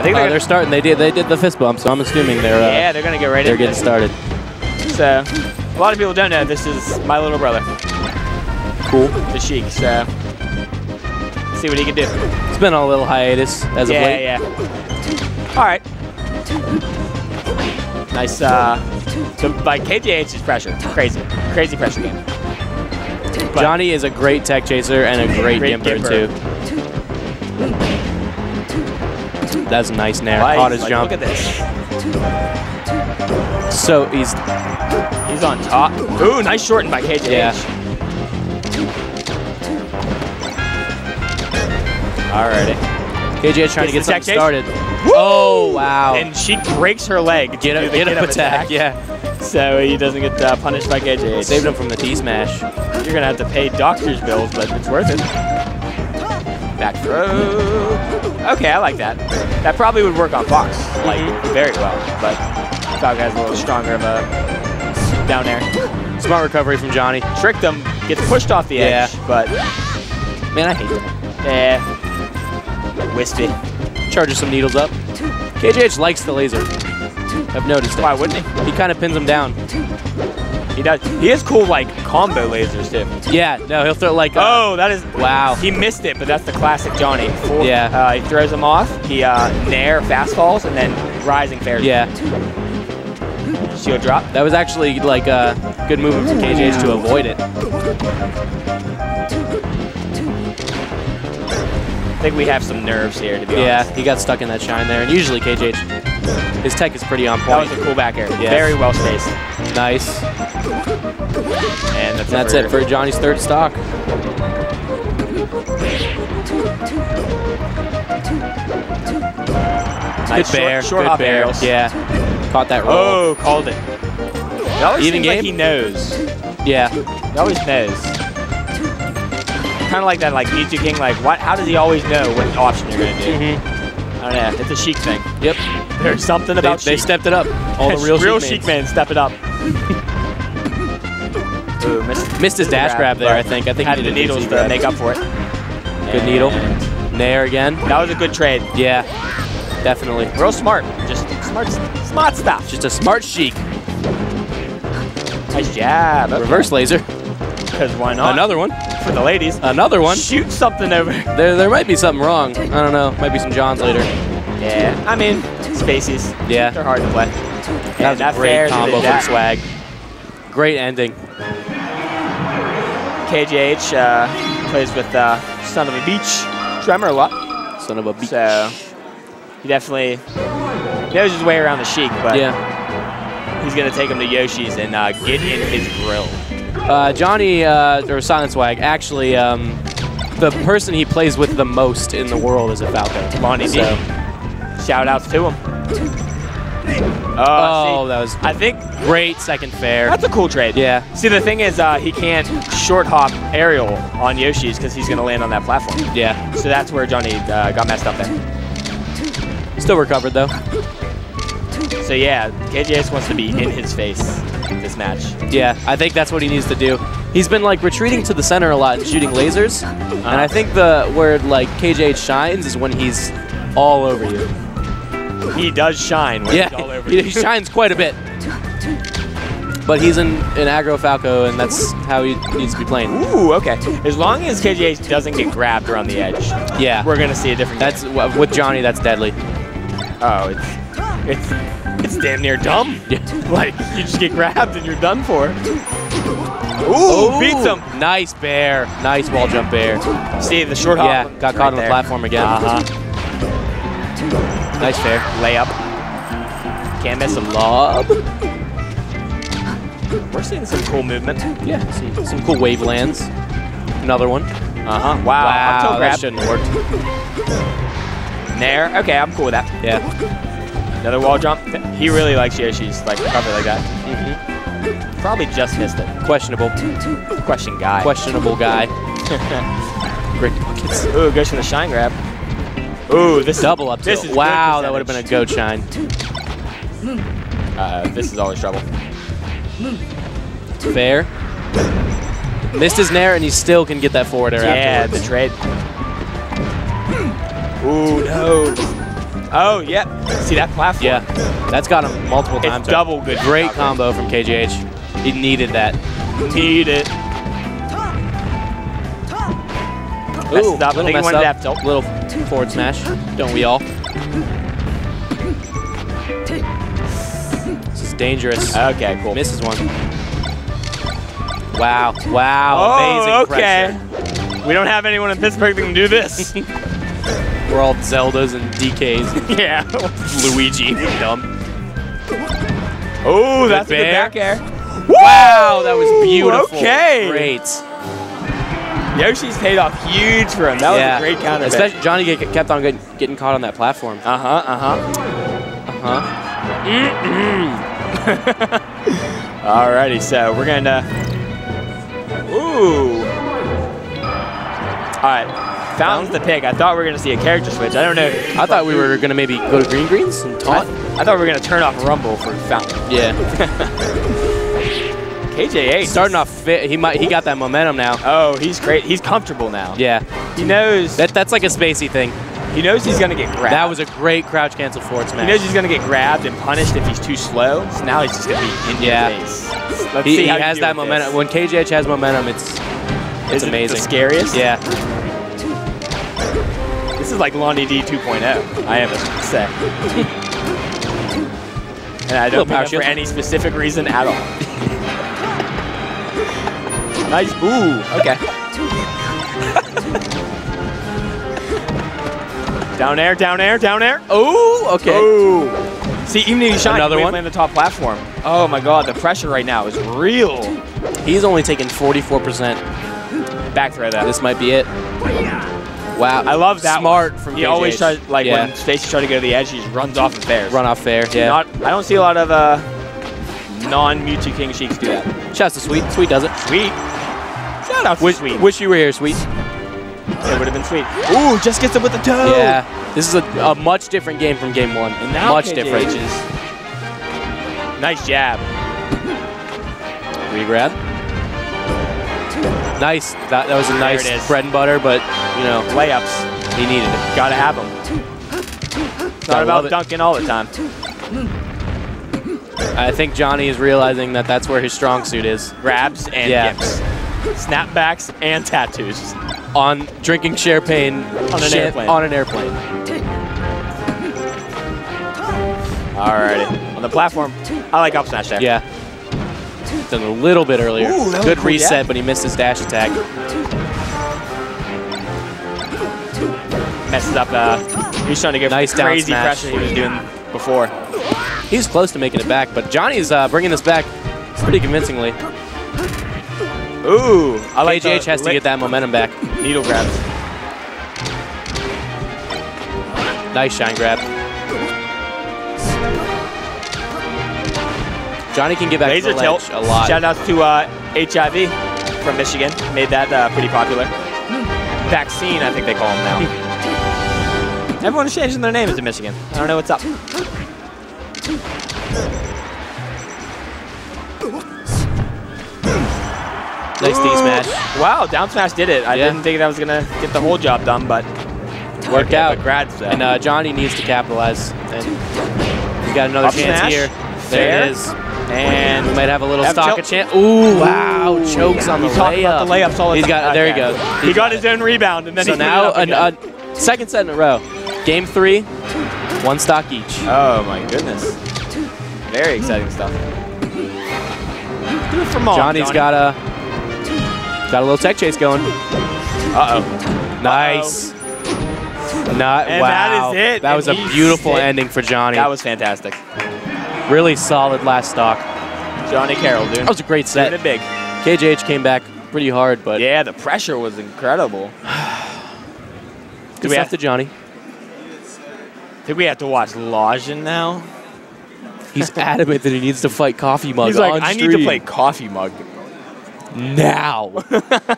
I think Uh, they're, they're starting. They did. They did the fist bump, so I'm assuming they're. Uh, yeah, they're gonna get right they're getting started. So, a lot of people don't know this is my little brother, Cool. the Sheik. So, see what he can do. It's been a little hiatus as of yeah, late. yeah. All right. Nice. Uh, so, like KJH is pressure, crazy, crazy pressure game. But- Johnny is a great tech chaser and a great, Great gimper, gimper. too. That's a nice nair. Caught his like, jump. Look at this. So he's He's on top. Ooh, nice shorten by KJH. Yeah. Alrighty. KJ trying to get the tech something chase. started. Oh wow! And she breaks her leg. get up, get up up attack. Yeah, So he doesn't get uh, punished by KJH. saved him from the T smash. You're gonna have to pay doctor's bills, but it's worth it. Back throw. Okay, I like that. That probably would work on Fox, like Mm-hmm. very well. But Falco has a little stronger of a down air. Smart recovery from Johnny. Tricked him, gets pushed off the edge, Yeah. edge, but Man, I hate that. eh, wispy. Charges some needles up. KJH likes the laser. I've noticed Why wouldn't he? He kind of pins him down. He does. He has cool like combo lasers too. Yeah, no, he'll throw like. uh, Oh, that is Wow. He missed it, but that's the classic Johnny. Yeah. Uh, he throws him off. He uh, nair fast falls and then rising fair. Yeah, Shield drop. that was actually like a good move from KJH to avoid it. I think we have some nerves here, to be Yeah, honest. he got stuck in that shine there, and usually KJH, his tech is pretty on point. That was a cool back air. Yes. Very well spaced. Nice. And that's, And that's it for Johnny's third stock. nice Good bair. Short, short good bair. aerials. Yeah. Caught that roll. Oh, called it. It always Even seems like game? he knows. Yeah. He always knows. Kind of like that, like Mew2King. Like, what? How does he always know what option you're gonna do? Mm-hmm. I don't know. It's a Sheik thing. Yep. There's something They, about they Sheik. stepped it up. All the real, real Sheik mains. man, step it up. Ooh, missed, Missed his dash grab there, I think. I think he did the needles to make up for it. Good needle. And Nair again. That was a good trade. Yeah. Definitely. Real smart. Just smart, smart stuff. Just a smart Sheik. Nice jab. Reverse laser. Because why not? Another one. for the ladies. Another one. Shoot something over. There, there might be something wrong. I don't know. Might be some Johns later. Yeah. I mean, spaces. Yeah. They're hard to play. That was a great combo from. Swag. Great ending. KJH uh, plays with uh, Son of a Beach drummer a lot. Son of a beach. So he definitely knows his way around the Sheik, but yeah. he's going to take him to Yoshi's and uh, get in his grill. Uh, Johnny, uh, or Silent Swag, actually, um, the person he plays with the most in the world is a Falco. Lonnie D. So, Shout outs to him. Oh, Oh, see, that was I think great second fair. that's a cool trade. Yeah. See, the thing is, uh, he can't short hop aerial on Yoshi's because he's going to land on that platform. Yeah. So that's where Johnny uh, got messed up there. Still recovered, though. So yeah, KJS wants to be in his face this match. Yeah, I think that's what he needs to do. He's been like retreating to the center a lot and shooting lasers, and I think the where like KJ shines is when he's all over you. He does shine when Yeah, he's all over he, he shines quite a bit. But he's in an aggro Falco, and that's how he needs to be playing. Ooh, okay. As long as KJH doesn't get grabbed around the edge, Yeah, we're gonna see a different. that's with Johnny. That's deadly. oh, it's it's it's damn near dumb. Yeah. Like you just get grabbed and you're done for. Ooh, beats him. Nice bair. Nice wall jump bair. See the short hop. Yeah, got caught on the platform again. Uh huh. Nice fair. Layup. Can't miss a Lob. We're seeing some cool movement. Yeah, some, some cool wave lands. Another one. Uh huh. Wow. Wow, that shouldn't have worked. Nair. Okay, I'm cool with that. Yeah. Another wall jump. He really likes Yoshi's like recovery like that. hmm Probably just missed it. Questionable. Question guy. Questionable guy. Great. Ooh, goes for the shine grab. Ooh, this Double up This is Wow, that would have been a goat shine. Uh, this is always trouble. Fair. Missed his nair, and he still can get that forward air Yeah, the trade. Ooh, no. Oh, yeah. See that platform? Yeah, that's got him multiple times. It's double good. Great combo from KJH. He needed that. Need it. Up. I little think he messed up. Little forward smash. Don't we all? This is dangerous. Okay, cool. Misses one. Wow. Wow. Oh, Amazing okay. pressure. We don't have anyone in Pittsburgh that can do this. We're all Zeldas and DKs. yeah. Luigi. Dumb. Oh, that's a good back air. Wow, that was beautiful. Okay. Great. Yoshi's paid off huge for him. That yeah. was a great counter. Especially Johnny get, kept on getting, getting caught on that platform. Uh huh. Uh huh. Uh huh? Alrighty, so we're gonna. Ooh. All right, Fountain's the pick. I thought we were gonna see a character switch. I don't know. I thought we were gonna maybe go to Green Greens and I. I thought we were gonna turn off Rumble for Fountain. Yeah. KJH Starting off fit, he might he got that momentum now. Oh, he's great. He's comfortable now. Yeah. He knows. That that's like a spacey thing. he knows he's gonna get grabbed. That was a great crouch cancel for forward He knows he's gonna get grabbed and punished if he's too slow. So now he's just gonna be in Yeah. your face. Let's he see he has that momentum. this. When KJH has momentum, it's it's Is amazing. The scariest. Yeah. This is like Lonnie D 2.0. I have to say. and I don't power for any specific reason at all. Nice. Ooh. Okay. down air. Down air. Down air. Oh, okay. Oh. See, even if you shine, Another you one? land the top platform. Oh my God, the pressure right now is real. He's only taking 44%. Back throw that. This might be it. Wow. I love that. Smart one. from He always tries, like yeah. when Stacy tries to go to the edge, he just runs off and fairs. run off fair. Yeah. Not, I don't see a lot of uh, non-Mew2King Sheiks do that. Shouts to Sweet. Sweet does it. Sweet. Shout out to Wish, Sweet. wish you were here, Sweet. it would have been sweet. Ooh, just gets him with the toe. Yeah. This is a, a much different game from game one. And now much KJH different. is- Nice jab. Regrab. Nice. That, that was a nice bread and butter, but, you know, Layups. he needed it. Gotta have them. It's not Gotta about it. dunking all the time. I think Johnny is realizing that that's where his strong suit is. Grabs and Yeah. yips. Snapbacks and tattoos. On drinking champagne On an airplane. On an airplane. Alrighty. On the platform, I like up smash there. Yeah. Done a little bit earlier. Ooh, Good cool, reset, yeah. but he missed his dash attack. Messes up. Uh, he's trying to get Nice down crazy pressure he was doing before. He's close to making it back, but Johnny's uh, bringing this back pretty convincingly. Ooh, I like the has to get that momentum back. needle grabs. Nice shine grab. Johnny can get back Laser to the tilt. a lot. Shout outs to uh, HIV from Michigan. Made that uh, pretty popular. Vaccine, I think they call him now. Everyone's changing their names to Michigan. I don't know what's up. Nice D smash. Wow, down smash did it. I Yeah. didn't think that was gonna get the whole job done, but Worked out. but Grads. And uh, Johnny needs to capitalize. And we got another Up chance smash. here. Fair. There it is. and We might have a little Have stock choke. of chance. Ooh, wow. Chokes on the we talk layup. about the layups all the He's time. got, there he Okay. goes. He got his own rebound, and then So he put it now, up an, again. a second set in a row. Game three, one stock each. Oh my goodness. Very exciting stuff. Do it for mom. Johnny's Johnny. got a got a little tech chase going. Uh oh. Nice. Not And wow. that is it, That and was a beautiful hit. ending for Johnny. That was fantastic. really solid last stock. Johnny Carroll doing, That was a great doing set. it big. KJH came back pretty hard, but Yeah, the pressure was incredible. good we stuff have- to Johnny. I think we have to watch Lajin now. He's adamant that he needs to fight Coffee Mug He's like, I need to play Coffee Mug. Now.